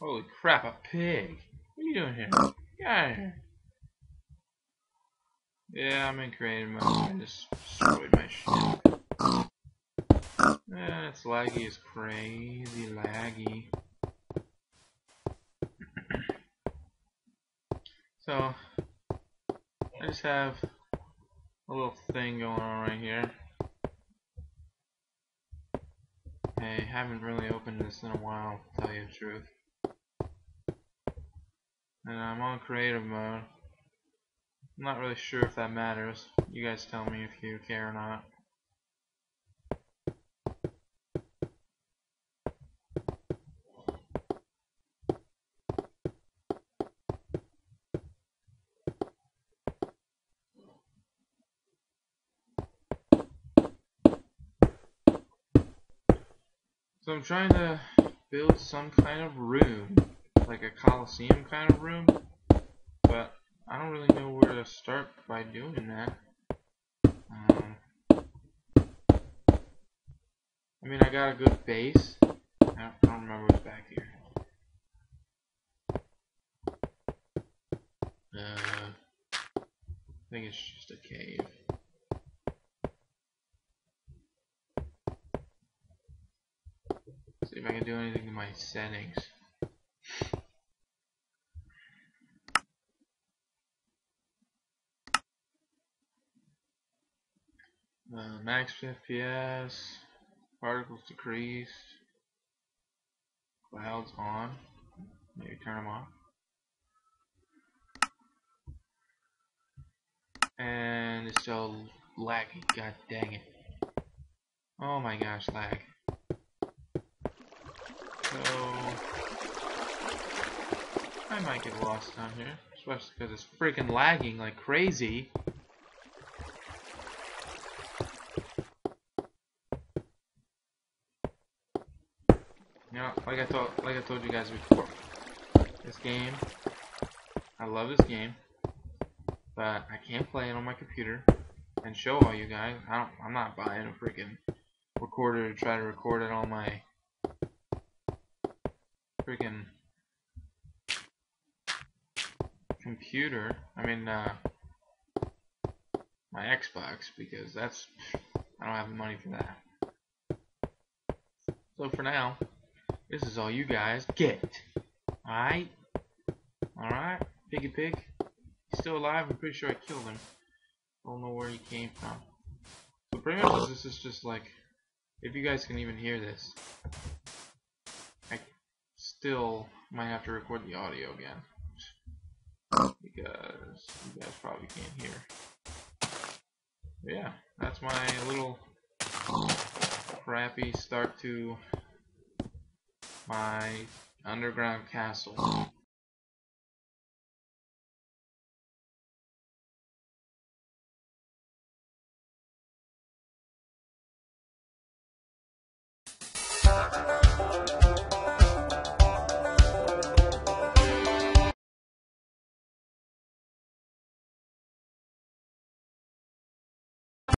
Holy crap, a pig. What are you doing here? Get out of here. Yeah, I'm in creative mode. I just destroyed my shit. Yeah, it's laggy as crazy laggy. so, I just have a little thing going on right here. I haven't really opened this in a while, to tell you the truth. And I'm on creative mode. I'm not really sure if that matters. You guys tell me if you care or not. So I'm trying to build some kind of room, like a coliseum kind of room, but I don't really know where to start by doing that. Um, I mean, I got a good base. I don't remember what's back here. Uh, I think it's just a cave. See if I can do anything to my settings. Uh, max FPS, particles decreased, clouds on, maybe turn them off. And it's still laggy, god dang it. Oh my gosh, lag. So I might get lost down here, especially because it's freaking lagging like crazy. Like I told, like I told you guys before, this game, I love this game, but I can't play it on my computer and show all you guys. I don't, I'm not buying a freaking recorder to try to record it on my freaking computer. I mean, uh, my Xbox because that's I don't have the money for that. So for now, this is all you guys get. Alright? Alright? Piggy Pig? He's still alive? I'm pretty sure I killed him. Don't know where he came from. So pretty much this is just like, if you guys can even hear this, I still might have to record the audio again. Because you guys probably can't hear. But yeah, that's my little crappy start to my underground castle.